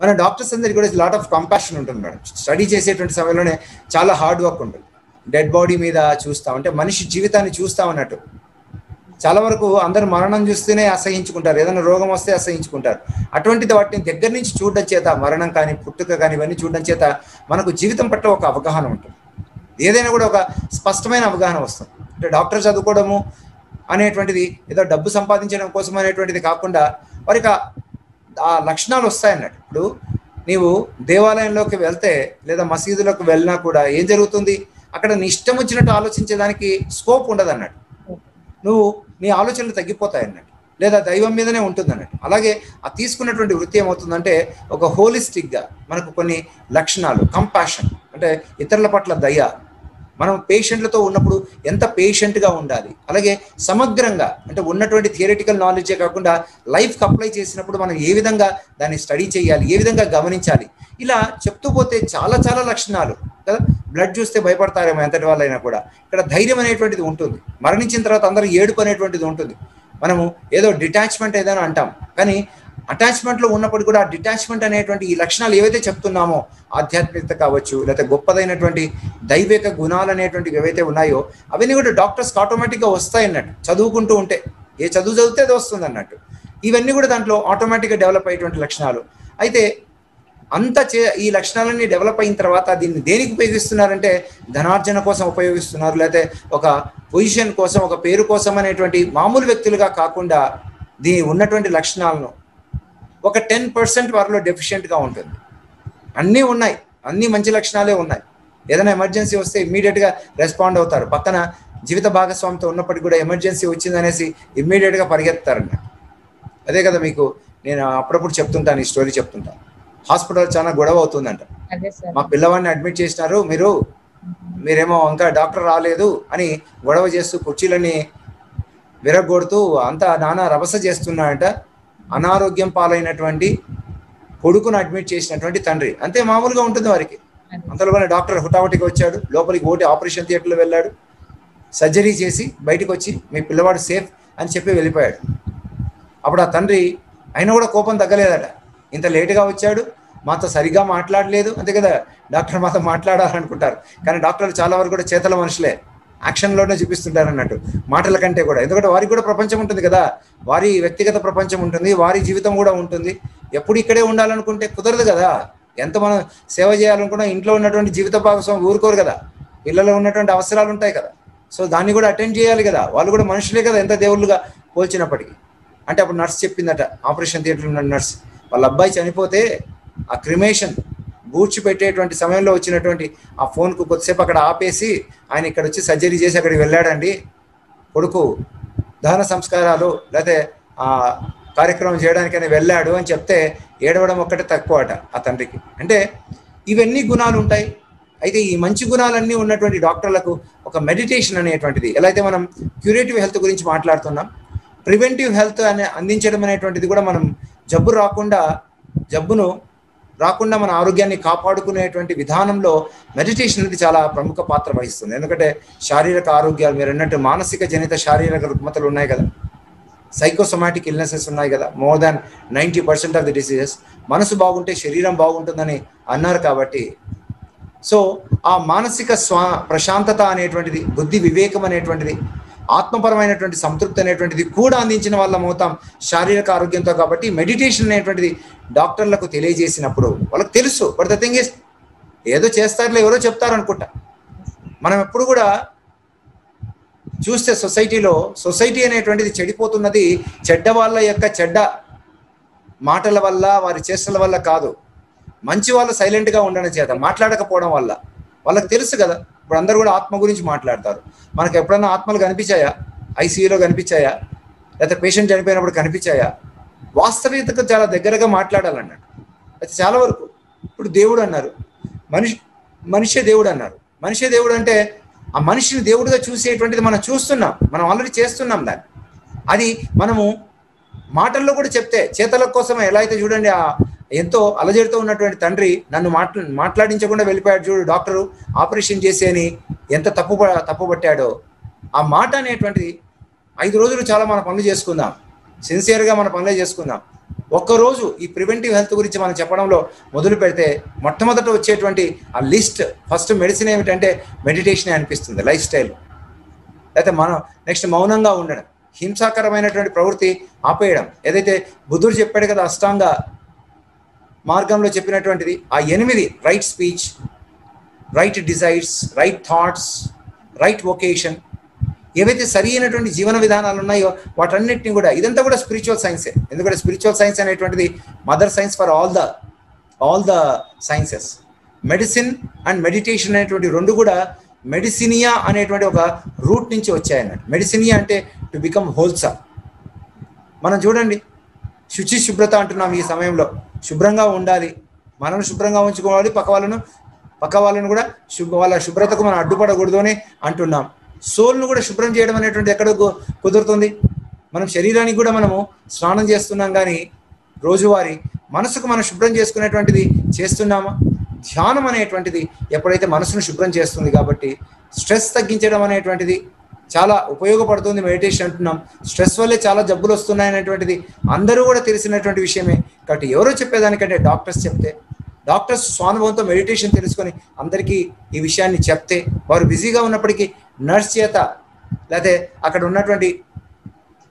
మన డాక్టర్స్ అందరికి కూడా లాట్ ఆఫ్ కంపాషన్ ఉంటుంది మేడం. స్టడీ చేసేటువంటి సమయంలోనే చాలా హార్డ్ వర్క్ ఉంటుంది. డెడ్ బాడీ మీద చూస్తాం. అంటే మనిషి జీవితాన్ని చూస్తాం అన్నట్టు. చాలా వరకు అందరు మరణం చూస్తేనే అసహించుకుంటారు. ఏదైనా రోగం వస్తే అసహించుకుంటారు. అటువంటిది వాటిని దగ్గర నుంచి చూడడం చేత మరణం కానీ పుట్టుక కానీ ఇవన్నీ చూడడం చేత మనకు జీవితం పట్ల ఒక అవగాహన ఉంటుంది. ఏదైనా కూడా ఒక స్పష్టమైన అవగాహన వస్తుంది. అంటే డాక్టర్ చదువుకోవడము అనేటువంటిది ఏదో డబ్బు సంపాదించడం కోసం అనేటువంటిది కాకుండా వారికి ఆ- లక్షణాలు వస్తాయన్నట్టు ఇప్పుడు నీవు దేవాలయంలోకి వెళ్తే లేదా మసీదులోకి వెళ్ళినా కూడా ఏం జరుగుతుంది? అక్కడ నీ ఇష్టం వచ్చినట్టు ఆలోచించేదానికి స్కోప్ ఉండదు అన్నట్టు. నువ్వు నీ ఆలోచనలు తగ్గిపోతాయి అన్నట్టు. లేదా దైవం మీదనే ఉంటుంది అన్నట్టు. అలాగే ఆ తీసుకున్నటువంటి వృత్తి ఏమవుతుందంటే ఒక హోలిస్టిక్గా మనకు కొన్ని లక్షణాలు కంపాషన్ అంటే ఇతరుల పట్ల దయ మనం పేషెంట్లతో ఉన్నప్పుడు ఎంత పేషెంట్గా ఉండాలి? అలాగే సమగ్రంగా అంటే ఉన్నటువంటి థియరిటికల్ నాలెడ్జే కాకుండా లైఫ్కి అప్లై చేసినప్పుడు మనం ఏ విధంగా దాన్ని స్టడీ చేయాలి? ఏ విధంగా గమనించాలి? ఇలా చెప్తూ పోతే చాలా చాలా లక్షణాలు. కదా? బ్లడ్ చూస్తే భయపడతారేమో ఎంతటి వాళ్ళైనా కూడా. ఇక్కడ ధైర్యం అనేటువంటిది ఉంటుంది. మరణించిన తర్వాత అందరూ ఏడుపు అనేటువంటిది ఉంటుంది. మనము ఏదో డిటాచ్మెంట్ ఏదైనా అంటాం. కానీ అటాచ్మెంట్లో ఉన్నప్పుడు కూడా డిటాచ్మెంట్ అనేటువంటి ఈ లక్షణాలు ఏవైతే చెప్తున్నామో ఆధ్యాత్మికత కావచ్చు లేకపోతే గొప్పదైనటువంటి దైవిక గుణాలు అనేటువంటివి ఏవైతే ఉన్నాయో అవన్నీ కూడా డాక్టర్స్ ఆటోమేటిక్గా వస్తాయన్నట్టు. వస్తాయి అన్నట్టు చదువుకుంటూ ఉంటే ఏ చదువు చదివితే అది వస్తుంది అన్నట్టు ఇవన్నీ కూడా దాంట్లో ఆటోమేటిక్గా డెవలప్ అయ్యేటువంటి లక్షణాలు. అయితే అంత చే ఈ లక్షణాలన్నీ డెవలప్ అయిన తర్వాత దీన్ని దేనికి ఉపయోగిస్తున్నారంటే ధనార్జన కోసం ఉపయోగిస్తున్నారు లేకపోతే ఒక పొజిషన్ కోసం ఒక పేరు కోసం అనేటువంటి మామూలు వ్యక్తులుగా కాకుండా దీని ఉన్నటువంటి లక్షణాలను ఒక టెన్ పర్సెంట్ వారిలో డెఫిషియెంట్గా ఉంటుంది. అన్నీ ఉన్నాయి. అన్ని మంచి లక్షణాలే ఉన్నాయి. ఏదైనా ఎమర్జెన్సీ వస్తే ఇమ్మీడియట్గా రెస్పాండ్ అవుతారు. పక్కన జీవిత భాగస్వామితో ఉన్నప్పటికీ కూడా ఎమర్జెన్సీ వచ్చిందనేసి ఇమ్మీడియట్గా పరిగెత్తారన్న అదే కదా మీకు నేను అప్పుడప్పుడు చెప్తుంటాను ఈ స్టోరీ చెప్తుంటాను. హాస్పిటల్ చాలా గొడవ అవుతుందంట. మా పిల్లవాడిని అడ్మిట్ చేసినారు మీరు మీరేమో ఇంకా డాక్టర్ రాలేదు అని గొడవ చేస్తూ కుర్చీలని విరగొడుతూ అంతా నానా రభస చేస్తున్నాడంట అనారోగ్యం పాలైనటువంటి కొడుకును అడ్మిట్ చేసినటువంటి తండ్రి. అంతే మామూలుగా ఉంటుంది వారికి. అంతలోనే డాక్టర్ హుటాహుటికి వచ్చాడు. లోపలికి ఓటి ఆపరేషన్ థియేటర్లో వెళ్ళాడు. సర్జరీ చేసి బయటకు వచ్చి మీ పిల్లవాడు సేఫ్ అని చెప్పి వెళ్ళిపోయాడు. అప్పుడు ఆ తండ్రి అయినా కూడా కోపం తగ్గలేదట. ఇంత లేటుగా వచ్చాడు. మాతో సరిగా మాట్లాడలేదు. అంతే కదా? డాక్టర్ మాతో మాట్లాడాలనుకుంటారు. కానీ డాక్టర్లు చాలా వరకు కూడా చేతల మనుషులే. యాక్షన్లోనే చూపిస్తుంటారు అన్నట్టు మాటల కంటే కూడా. ఎందుకంటే వారికి కూడా ప్రపంచం ఉంటుంది కదా. వారి వ్యక్తిగత ప్రపంచం ఉంటుంది వారి జీవితం కూడా ఉంటుంది. ఎప్పుడు ఇక్కడే ఉండాలనుకుంటే కుదరదు కదా. ఎంత మనం సేవ చేయాలనుకున్నా ఇంట్లో ఉన్నటువంటి జీవిత భాగస్వామి ఊరుకోరు కదా. పిల్లలు ఉన్నటువంటి అవసరాలు ఉంటాయి కదా. సో దాన్ని కూడా అటెండ్ చేయాలి కదా. వాళ్ళు కూడా మనుషులే కదా ఎంత దేవుళ్ళుగా పోల్చినప్పటికీ. అంటే అప్పుడు నర్స్ చెప్పిందట ఆపరేషన్ థియేటర్ ఉన్న నర్స్ వాళ్ళ అబ్బాయి చనిపోతే ఆ క్రిమేషన్ బూడ్చి పెట్టేటువంటి సమయంలో వచ్చినటువంటి ఆ ఫోన్కు కొద్దిసేపు అక్కడ ఆపేసి ఆయన ఇక్కడ వచ్చి సర్జరీ చేసి అక్కడికి వెళ్ళాడండి. కొడుకు దహన సంస్కారాలు లేకపోతే ఆ కార్యక్రమం చేయడానికని వెళ్ళాడు అని చెప్తే ఏడవడం ఒక్కటే తక్కువ అట ఆ తండ్రికి. అంటే ఇవన్నీ గుణాలు ఉంటాయి. అయితే ఈ మంచి గుణాలన్నీ ఉన్నటువంటి డాక్టర్లకు ఒక మెడిటేషన్ అనేటువంటిది. ఎలా అయితే మనం క్యూరేటివ్ హెల్త్ గురించి మాట్లాడుతున్నాం ప్రివెంటివ్ హెల్త్ అనే అందించడం అనేటువంటిది కూడా మనం జబ్బు రాకుండా జబ్బును రాకుండా మన ఆరోగ్యాన్ని కాపాడుకునేటువంటి విధానంలో మెడిటేషన్ అనేది చాలా ప్రముఖ పాత్ర వహిస్తుంది. ఎందుకంటే శారీరక ఆరోగ్యాలు మీరు అన్నట్టు మానసిక జనిత శారీరక రుగ్మతలు ఉన్నాయి కదా. సైకోసొమాటిక్ ఇల్నెసెస్ ఉన్నాయి కదా. More than ninety percent of the diseases మనసు బాగుంటే శరీరం బాగుంటుందని అన్నారు కాబట్టి. సో ఆ మానసిక స్వా ప్రశాంతత అనేటువంటిది బుద్ధి వివేకం అనేటువంటిది ఆత్మపరమైనటువంటి సంతృప్తి అనేటువంటిది కూడా అందించిన వాళ్ళం అవుతాం శారీరక ఆరోగ్యంతో కాబట్టి మెడిటేషన్ అనేటువంటిది డాక్టర్లకు తెలియజేసినప్పుడు వాళ్ళకి తెలుసు. బట్ ద థింగ్ ఇస్ ఏదో చేస్తారులే ఎవరో చెప్తారు అనుకుంటా. మనం ఎప్పుడు కూడా చూస్తే సొసైటీలో సొసైటీ అనేటువంటిది చెడిపోతున్నది చెడ్డ వాళ్ళ యొక్క చెడ్డ మాటల వల్ల వారి చేష్టల వల్ల కాదు. మంచి వాళ్ళు సైలెంట్గా ఉండడం చేత మాట్లాడకపోవడం వల్ల. వాళ్ళకి తెలుసు కదా. ఇప్పుడు అందరూ కూడా ఆత్మ గురించి మాట్లాడతారు. మనకు ఎప్పుడన్నా ఆత్మలు కనిపించాయా? ఐసీయూలో కనిపించాయా? లేకపోతే పేషెంట్ చనిపోయినప్పుడు కనిపించాయా? వాస్తవికతకు చాలా దగ్గరగా మాట్లాడాలన్నాడు. అయితే చాలా వరకు. ఇప్పుడు దేవుడు అన్నారు. మనిషి మనిషే దేవుడు అన్నారు. మనిషే దేవుడు అంటే ఆ మనిషిని దేవుడిగా చూసేటువంటిది మనం చూస్తున్నాం. మనం ఆల్రెడీ చేస్తున్నాం దాన్ని. అది మనము మాటల్లో కూడా చెప్తే చేతల కోసం ఎలా అయితే చూడండి ఆ ఎంతో అలజడితో ఉన్నటువంటి తండ్రి నన్ను మాట్లా మాట్లాడించకుండా వెళ్ళిపోయాడు చూడు డాక్టరు. ఆపరేషన్ చేసి అని ఎంత తప్పు తప్పుపట్టాడో ఆ మాట అనేటువంటిది ఐదు రోజులు చాలా మన పనులు చేసుకుందాం. సిన్సియర్గా మన పనులే చేసుకుందాం. ఒక్కరోజు ఈ ప్రివెంటివ్ హెల్త్ గురించి మనం చెప్పడంలో మొదలు పెడితే మొట్టమొదట వచ్చేటువంటి ఆ లిస్ట్ ఫస్ట్ మెడిసిన్ ఏమిటంటే మెడిటేషన్ అనిపిస్తుంది లైఫ్ స్టైల్. అయితే మనం నెక్స్ట్ మౌనంగా ఉండడం హింసాకరమైనటువంటి ప్రవృత్తి ఆపేయడం. ఏదైతే బుద్ధుడు చెప్పాడు కదా అష్టాంగ మార్గంలో చెప్పినటువంటిది ఆ ఎనిమిది right speech right desires right thoughts right vocation ఏవైతే సరి అయినటువంటి జీవన విధానాలు ఉన్నాయో వాటన్నిటిని కూడా ఇదంతా కూడా స్పిరిచువల్ సైన్సే ఎందుకంటే స్పిరిచువల్ సైన్స్ అనేటువంటిది mother science for all the all the sciences medicine and meditation అనేటువంటి రెండు కూడా మెడిసినియా అనేటువంటి ఒక రూట్ నుంచి వచ్చాయన్నట్టు మెడిసినియా అంటే టు బికమ్ హోల్సా మనం చూడండి శుచి శుభ్రత అంటున్నాం ఈ సమయంలో. శుభ్రంగా ఉండాలి. మనం శుభ్రంగా ఉంచుకోవాలి. పక్క వాళ్ళను పక్క వాళ్ళను కూడా శుభ్ర వాళ్ళ శుభ్రతకు మనం అడ్డుపడకూడదు అని అంటున్నాం. సోల్ను కూడా శుభ్రం చేయడం అనేటువంటి ఎక్కడ కు- కుదురుతుంది? మనం శరీరానికి కూడా మనము స్నానం చేస్తున్నాం కానీ రోజువారీ మనసుకు మనం శుభ్రం చేసుకునేటువంటిది చేస్తున్నామా? ధ్యానం అనేటువంటిది ఎప్పుడైతే మనసును శుభ్రం చేస్తుంది కాబట్టి స్ట్రెస్ తగ్గించడం అనేటువంటిది చాలా ఉపయోగపడుతుంది మెడిటేషన్ అంటున్నాం. స్ట్రెస్ వల్లే చాలా జబ్బులు వస్తున్నాయి అనేటువంటిది అందరూ కూడా తెలిసినటువంటి విషయమే. కాబట్టి ఎవరో చెప్పేదానికంటే డాక్టర్స్ చెప్తే డాక్టర్స్ స్వానుభవంతో మెడిటేషన్ తెలుసుకొని అందరికీ ఈ విషయాన్ని చెప్తే వారు బిజీగా ఉన్నప్పటికీ నర్స్ చేత లేకపోతే అక్కడ ఉన్నటువంటి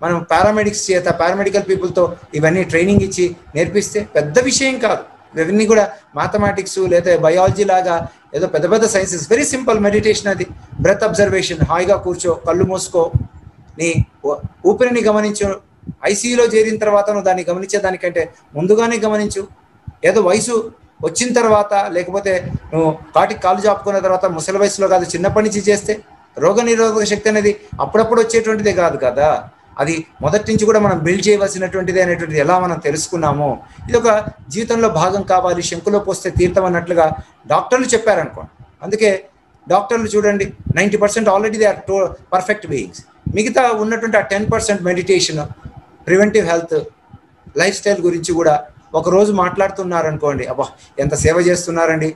మనం పారామెడిక్స్ చేత పారామెడికల్ పీపుల్తో ఇవన్నీ ట్రైనింగ్ ఇచ్చి నేర్పిస్తే పెద్ద విషయం కాదు. ఇవన్నీ కూడా మ్యాథమెటిక్స్ లేదా బయాలజీ లాగా ఏదో పెద్ద పెద్ద సైన్సెస్ వెరీ సింపుల్ మెడిటేషన్ అది. బ్రెత్ అబ్జర్వేషన్ హాయిగా కూర్చో కళ్ళు మూసుకో నీ ఊపిరిని గమనించు ఐసీయూలో చేరిన తర్వాత నువ్వు దాన్ని గమనించే దానికంటే ముందుగానే గమనించు. ఏదో వయసు వచ్చిన తర్వాత లేకపోతే నువ్వు కాటికి కాలు చాపుకున్న తర్వాత ముసలి వయసులో కాదు చిన్నప్పటి నుంచి చేస్తే రోగ నిరోధక శక్తి అనేది అప్పుడప్పుడు వచ్చేటువంటిదే కాదు కదా. అది మొదటి నుంచి కూడా మనం బిల్డ్ చేయవలసినటువంటిది అనేటువంటిది ఎలా మనం తెలుసుకున్నామో. ఇది ఒక జీవితంలో భాగం కావాలి శంకులో పోస్తే తీర్థం అన్నట్లుగా డాక్టర్లు చెప్పారనుకోండి. అందుకే డాక్టర్లు చూడండి ninety percent already they are perfect beings. మిగతా ఉన్నటువంటి ఆ ten percent meditation preventive health lifestyle గురించి కూడా ఒకరోజు మాట్లాడుతున్నారనుకోండి మాట్లాడుతున్నారు అనుకోండి అబ్బా ఎంత సేవ చేస్తున్నారండి.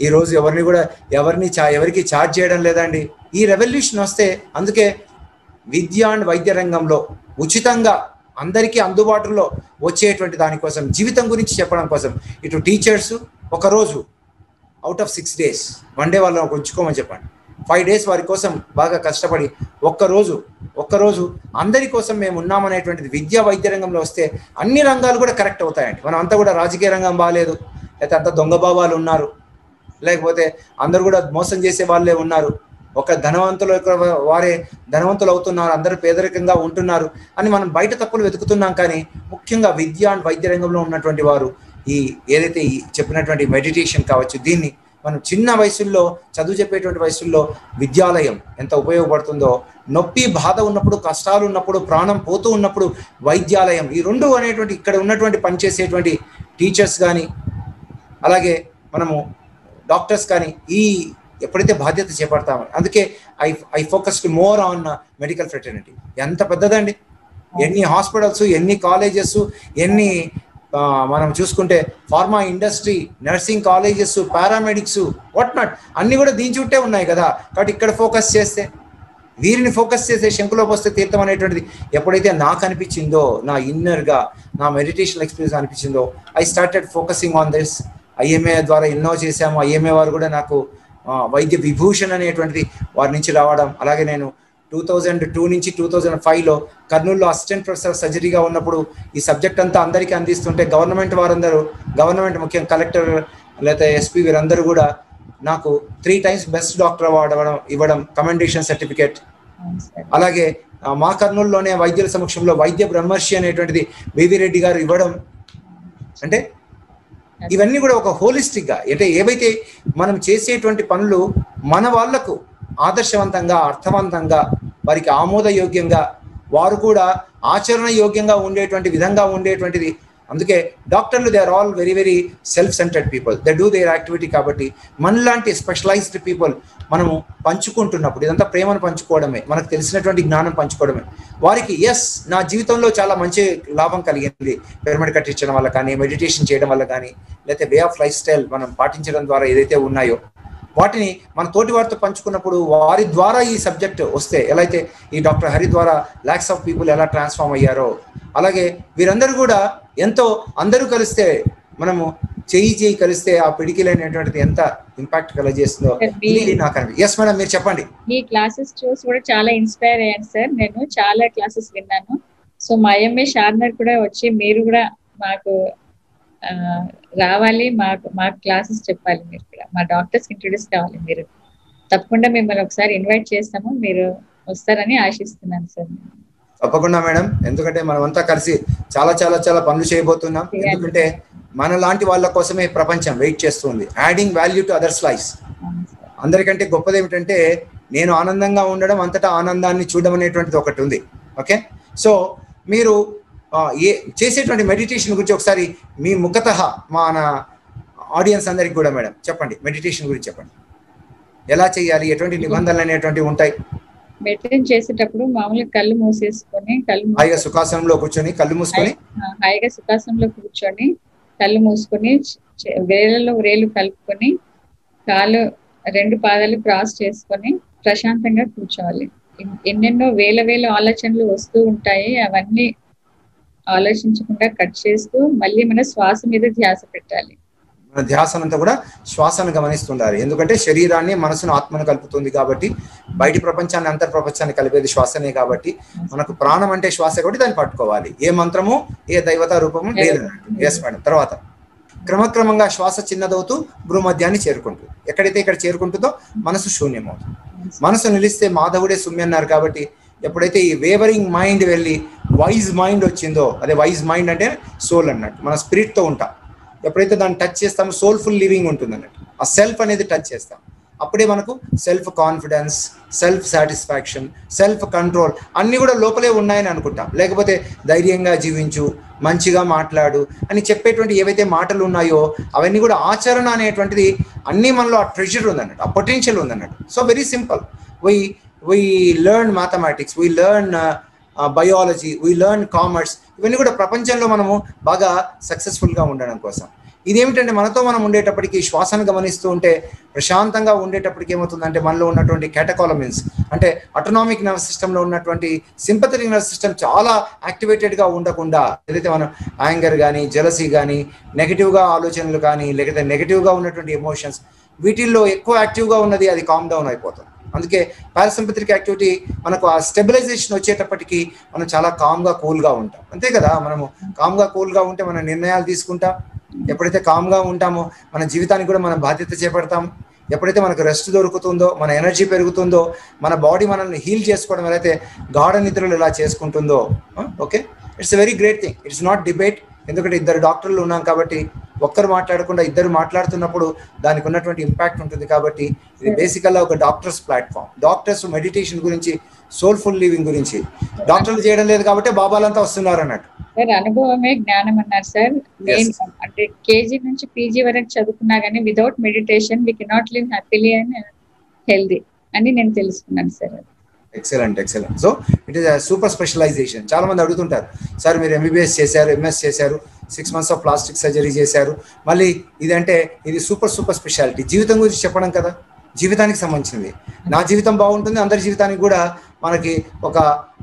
ఈరోజు ఎవరిని కూడా ఎవరిని చా ఎవరికి ఛార్జ్ చేయడం లేదండి. ఈ రెవల్యూషన్ వస్తే అందుకే విద్య అండ్ వైద్య రంగంలో ఉచితంగా అందరికీ అందుబాటులో వచ్చేటువంటి దానికోసం జీవితం గురించి చెప్పడం కోసం ఇటు టీచర్స్ ఒకరోజు out of six days one day వాళ్ళని ఉంచుకోమని చెప్పండి. ఫైవ్ డేస్ వారి కోసం బాగా కష్టపడి ఒక్కరోజు ఒక్కరోజు అందరి కోసం మేము ఉన్నామనేటువంటిది విద్యా వైద్య రంగంలో వస్తే అన్ని రంగాలు కూడా కరెక్ట్ అవుతాయండి. మనం అంతా కూడా రాజకీయ రంగం బాగాలేదు లేకపోతే అంత దొంగ బాబాలు ఉన్నారు లేకపోతే అందరు కూడా మోసం చేసే వాళ్ళే ఉన్నారు ఒక ధనవంతులు వారే ధనవంతులు అవుతున్నారు అందరూ పేదరికంగా ఉంటున్నారు అని మనం బయట తప్పులు వెతుకుతున్నాం కానీ ముఖ్యంగా విద్య అండ్ వైద్య రంగంలో ఉన్నటువంటి వారు ఈ ఏదైతే ఈ చెప్పినటువంటి మెడిటేషన్ కావచ్చు దీన్ని మనం చిన్న వయసుల్లో చదువు చెప్పేటువంటి వయసుల్లో విద్యాలయం ఎంత ఉపయోగపడుతుందో నొప్పి బాధ ఉన్నప్పుడు కష్టాలు ఉన్నప్పుడు ప్రాణం పోతూ ఉన్నప్పుడు వైద్యాలయం ఈ రెండు అనేటువంటి ఇక్కడ ఉన్నటువంటి పనిచేసేటువంటి టీచర్స్ కానీ అలాగే మనము డాక్టర్స్ కానీ ఈ ఎప్పుడైతే బాధ్యత చేపడతామని అందుకే I I focused more on medical fraternity. ఎంత పెద్దదండి? ఎన్ని హాస్పిటల్స్ ఎన్ని కాలేజెస్ ఎన్ని మనం చూసుకుంటే pharma industry nursing colleges paramedics what not అన్ని కూడా దీని చుట్టే ఉన్నాయి కదా. కాబట్టి ఇక్కడ ఫోకస్ చేస్తే వీరిని ఫోకస్ చేసే శంకులోకి వస్తే తీర్థం అనేటువంటిది ఎప్పుడైతే నాకు అనిపించిందో నా ఇన్నర్గా నా మెడిటేషన్ ఎక్స్పీరియన్స్ అనిపించిందో I started focusing on this IMA ద్వారా ఎన్నో చేశాము. ఐఎంఏ వారు కూడా నాకు వైద్య విభూషణ్ అనేటువంటిది వారి నుంచి రావడం అలాగే నేను టూ థౌజండ్ టూ నుంచి టూ థౌజండ్ ఫైవ్లో కర్నూలులో అసిస్టెంట్ ప్రొఫెసర్ సర్జరీగా ఉన్నప్పుడు ఈ సబ్జెక్ట్ అంతా అందరికీ అందిస్తుంటే గవర్నమెంట్ వారందరూ గవర్నమెంట్ ముఖ్యం కలెక్టర్ లేకపోతే ఎస్పీ వీరందరూ కూడా నాకు three times best doctor award ఇవ్వడం ఇవ్వడం కమెండేషన్ సర్టిఫికేట్. అలాగే మా కర్నూలులోనే వైద్యుల సమక్షంలో వైద్య బ్రహ్మర్షి అనేటువంటిది బీవీ రెడ్డి గారు ఇవ్వడం. అంటే ఇవన్నీ కూడా ఒక హోలిస్టిక్గా అంటే ఏవైతే మనం చేసేటువంటి పనులు మన వాళ్ళకు ఆదర్శవంతంగా అర్థవంతంగా వారికి ఆమోదయోగ్యంగా వారు కూడా ఆచరణ యోగ్యంగా ఉండేటువంటి విధంగా ఉండేటువంటిది. అందుకే డాక్టర్లు they are all very very self centred people they do their activity కాబట్టి మనలాంటి స్పెషలైజ్డ్ పీపుల్ మనము పంచుకుంటున్నప్పుడు ఇదంతా ప్రేమను పంచుకోవడమే మనకు తెలిసినటువంటి జ్ఞానం పంచుకోవడమే. వారికి ఎస్ నా జీవితంలో చాలా మంచి లాభం కలిగింది. పిరమిడ్ కట్టించడం వల్ల కానీ మెడిటేషన్ చేయడం వల్ల కానీ లేకపోతే వే ఆఫ్ లైఫ్ స్టైల్ మనం పాటించడం ద్వారా ఏదైతే ఉన్నాయో వాటిని మన తోటి వారితో పంచుకున్నప్పుడు వారి ద్వారా ఈ సబ్జెక్ట్ వస్తే ఎలా అయితే ఈ డాక్టర్ హరి ద్వారా ల్యాక్స్ ఆఫ్ పీపుల్ ఎలా ట్రాన్స్ఫార్మ్ అయ్యారో అలాగే వీరందరూ కూడా ఎంతో అందరూ కలిస్తే మనము చేయి చేయి కలిస్తే ఆ పిడికిలు అనేటువంటిది ఎంత ఇంపాక్ట్ కలగజేస్తుందో నాకు అనిపి ఎస్ మేడం మీరు చెప్పండి. మీ క్లాసెస్ చూసి కూడా చాలా ఇన్స్పైర్ అయ్యాను సార్ నేను చాలా క్లాసెస్ విన్నాను. సో మా ఎంఏ షార్నర్ కూడా వచ్చి మీరు కూడా మాకు రావాలి మాకు మాకు క్లాసెస్ చెప్పాలి మీరు కూడా. మా డాక్టర్స్ ఇంట్రొడ్యూస్ కావాలి మీరు. తప్పకుండా మిమ్మల్ని ఒకసారి ఇన్వైట్ చేస్తాము. మీరు వస్తారని ఆశిస్తున్నాను సార్. తప్పకుండా మేడం. ఎందుకంటే మనం అంతా కలిసి చాలా చాలా చాలా పనులు చేయబోతున్నాం. ఎందుకంటే మన లాంటి వాళ్ళ కోసమే ప్రపంచం వెయిట్ చేస్తుంది. Adding value to others life. అందరికంటే గొప్పది ఏమిటంటే నేను ఆనందంగా ఉండడం అంతటా ఆనందాన్ని చూడడం అనేటువంటిది ఒకటి ఉంది. ఓకే? సో మీరు ఏ చేసేటువంటి మెడిటేషన్ గురించి ఒకసారి మీ ముఖత మన ఆడియన్స్ అందరికి కూడా మేడం చెప్పండి. మెడిటేషన్ గురించి చెప్పండి. ఎలా చేయాలి? ఎటువంటి నిబంధనలు అనేటువంటివి ఉంటాయి? మెడిటేషన్ చేసేటప్పుడు మామూలుగా కళ్ళు మూసేసుకొని కళ్ళు హాయిగా సుఖాసనంలో కూర్చొని కళ్ళు మూసుకొని? హాయిగా సుఖాసనంలో కూర్చొని కళ్ళు మూసుకొని వేళ్ళలో వేలు కలుపుకొని కాలు రెండు పాదాలు క్రాస్ చేసుకొని ప్రశాంతంగా కూర్చోవాలి. ఎన్- ఎన్నెన్నో వేల వేల ఆలోచనలు వస్తూ ఉంటాయి. అవన్నీ ఆలోచించకుండా కట్ చేస్తూ మళ్ళీ మన శ్వాస మీద ధ్యాస పెట్టాలి. మన ధ్యాస అంతా కూడా శ్వాసను గమనిస్తుండాలి. ఎందుకంటే శరీరాన్ని మనసును ఆత్మను కలుపుతుంది కాబట్టి బయటి ప్రపంచాన్ని అంతర్ ప్రపంచాన్ని కలిపేది శ్వాసనే కాబట్టి మనకు ప్రాణం అంటే శ్వాస కాబట్టి దాన్ని పట్టుకోవాలి. ఏ మంత్రము ఏ దైవత రూపము లేదన్నట్టు ఎస్ మేడం తర్వాత క్రమక్రమంగా శ్వాస చిన్నదవుతూ భూమధ్యాన్ని చేరుకుంటుంది. ఎక్కడైతే ఇక్కడ చేరుకుంటుందో మనసు శూన్యమవుతుంది. మనసు నిలిస్తే మాధవుడే సుమ్మి అన్నారు కాబట్టి ఎప్పుడైతే ఈ వేవరింగ్ మైండ్ వెళ్ళి వైజ్ మైండ్ వచ్చిందో అదే వైజ్ మైండ్ అంటే సోల్ అన్నట్టు మన స్పిరిట్తో ఉంటాం. ఎప్పుడైతే దాన్ని టచ్ చేస్తామో సోల్ఫుల్ లివింగ్ ఉంటుంది అన్నట్టు ఆ సెల్ఫ్ అనేది టచ్ చేస్తాం. అప్పుడే మనకు self confidence self satisfaction self control అన్నీ కూడా లోపలే ఉన్నాయని అనుకుంటాం. లేకపోతే ధైర్యంగా జీవించు మంచిగా మాట్లాడు అని చెప్పేటువంటి ఏవైతే మాటలు ఉన్నాయో అవన్నీ కూడా ఆచరణ అనేటువంటిది అన్నీ మనలో ఆ ట్రెజర్ ఉందన్నట్టు ఆ potential ఉందన్నట్టు. So very simple why we learn mathematics we learn biology we learn commerce ఇవన్నీ కూడా ప్రపంచంలో మనము బాగా సక్సెస్ఫుల్గా ఉండడం కోసం. ఇదేమిటంటే మనతో మనం ఉండేటప్పటికి శ్వాసను గమనిస్తూ ఉంటే ప్రశాంతంగా ఉండేటప్పటికి ఏమవుతుందంటే మనలో ఉన్నటువంటి కేటకాలమిన్స్ అంటే అటోనామిక్ నర్వస్ సిస్టంలో ఉన్నటువంటి సింపథటిక్ నర్వస్ సిస్టమ్ చాలా యాక్టివేటెడ్గా ఉండకుండా ఏదైతే మనం యాంగర్ కానీ జలసీ కానీ నెగిటివ్గా ఆలోచనలు కానీ లేకపోతే నెగిటివ్గా ఉన్నటువంటి ఎమోషన్స్ వీటిల్లో ఎక్కువ యాక్టివ్గా ఉన్నది అది కామ్ డౌన్ అయిపోతుంది. అందుకే పారాసింపథిక్ యాక్టివిటీ మనకు ఆ స్టెబిలైజేషన్ వచ్చేటప్పటికి మనం చాలా కామ్గా కూల్గా ఉంటాం. అంతే కదా? మనము కామ్గా కూల్గా ఉంటే మన నిర్ణయాలు తీసుకుంటాం. ఎప్పుడైతే కామ్గా ఉంటామో మన జీవితానికి కూడా మనం బాధ్యత చేపడతాం. ఎప్పుడైతే మనకు రెస్ట్ దొరుకుతుందో మన ఎనర్జీ పెరుగుతుందో మన బాడీ మనల్ని హీల్ చేసుకోవడం ఎలా అయితే గాఢ నిద్రలు ఎలా చేసుకుంటుందో okay it's very great thing it's not debate ఎందుకంటే ఇద్దరు డాక్టర్లు ఉన్నాం కాబట్టి ఒక్కరు మాట్లాడకుండా ఇద్దరు మాట్లాడుతున్నప్పుడు దానికి ఉన్నటువంటి ఇంపాక్ట్ ఉంటుంది కాబట్టి ఇది బేసికల్గా ఒక డాక్టర్స్ ప్లాట్ఫామ్ డాక్టర్స్ మెడిటేషన్ గురించి సోల్ఫుల్ లివింగ్ గురించి. డాక్టర్లు చేయడం లేదు కాబట్టి బాబాలంతా వస్తున్నారు అన్నట్టు. సార్ అనుభవమే జ్ఞానం అన్నారు సార్. అంటే కేజీ నుంచి పీజీ వరకు చదువుకున్నా కానీ without meditation we cannot live happily and healthy అని నేను తెలుసుకున్నాను sir excellent excellent so it is super specialisation చాలా మంది అడుగుతుంటారు సార్ మీరు ఎంబీబీఎస్ చేశారు ఎంఎస్ చేశారు six months of plastic surgery చేశారు. మళ్ళీ ఇదంటే ఇది సూపర్ సూపర్ స్పెషాలిటీ. జీవితం గురించి చెప్పడం కదా? జీవితానికి సంబంధించింది. నా జీవితం బాగుంటుంది అందరి జీవితానికి కూడా మనకి ఒక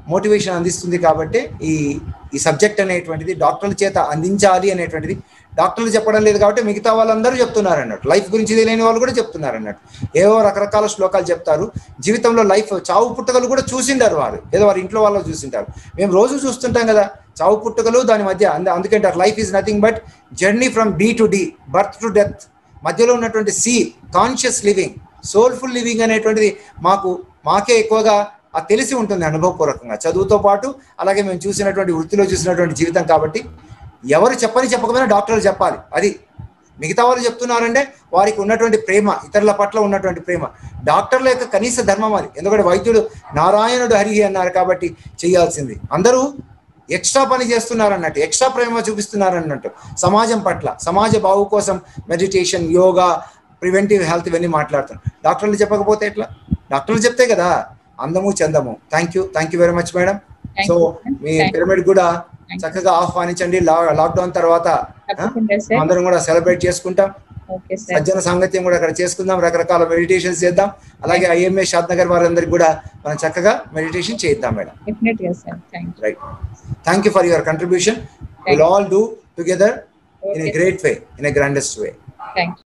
మోటివేషన్ అందిస్తుంది కాబట్టి ఈ ఈ సబ్జెక్ట్ అనేటువంటిది డాక్టర్ల చేత అందించాలి అనేటువంటిది డాక్టర్లు చెప్పడం లేదు కాబట్టి మిగతా వాళ్ళందరూ చెప్తున్నారు అన్నట్టు లైఫ్ గురించి తెలియని వాళ్ళు కూడా చెప్తున్నారు అన్నట్టు ఏవో రకరకాల శ్లోకాలు చెప్తారు. జీవితంలో లైఫ్ చావు పుట్టుకలు కూడా చూసింటారు వారు. ఏదో వారి ఇంట్లో వాళ్ళు చూసింటారు. మేము రోజు చూస్తుంటాం కదా చావు పుట్టుకలు దాని మధ్య. అందుకంటారు life is nothing but journey from D to D birth to death. మధ్యలో ఉన్నటువంటి C conscious living soulful living అనేటువంటిది మాకు మాకే ఎక్కువగా తెలిసి ఉంటుంది అనుభవపూర్వకంగా. చదువుతో పాటు అలాగే మేము చూసినటువంటి వృత్తిలో చూసినటువంటి జీవితం కాబట్టి ఎవరు చెప్పని చెప్పకపోయినా డాక్టర్లు చెప్పాలి. అది మిగతా వాళ్ళు చెప్తున్నారంటే వారికి ఉన్నటువంటి ప్రేమ ఇతరుల పట్ల ఉన్నటువంటి ప్రేమ. డాక్టర్ల యొక్క కనీస ధర్మం అది. ఎందుకంటే వైద్యుడు నారాయణుడు హరి అన్నారు కాబట్టి చేయాల్సింది. అందరూ ఎక్స్ట్రా పని చేస్తున్నారు అన్నట్టు ఎక్స్ట్రా ప్రేమ చూపిస్తున్నారు అన్నట్టు సమాజం పట్ల సమాజ బావు కోసం మెడిటేషన్ యోగా ప్రివెంటివ్ హెల్త్ ఇవన్నీ మాట్లాడుతున్నారు డాక్టర్లు చెప్పకపోతే ఎట్లా? డాక్టర్లు చెప్తే కదా అందము చందము. Thank you thank you very much madam so. Me. Pyramid కూడా. చక్కగా ఆహ్వానించండి. లాక్డౌన్ తర్వాత అందరం కూడా సెలబ్రేట్ చేసుకుంటాం. సజ్జన సాంగత్యం కూడా అక్కడ చేసుకుందాం. రకరకాల మెడిటేషన్స్ చేద్దాం. అలాగే ఐఎంఏ షాద్ నగర్ వారందరికి కూడా మనం చక్కగా మెడిటేషన్ చేద్దాం madam. Thank you right thank you for your contribution will all do together in a great way in a grandest way thank you